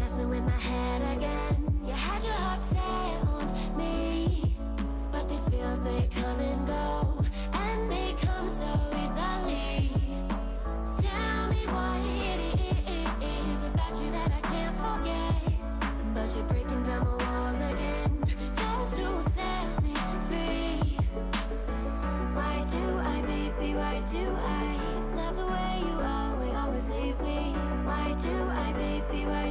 messing with my head again.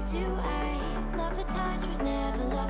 do I? Love the touch but never love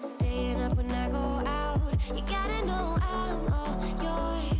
Staying up when I go out, you gotta know I'm all yours.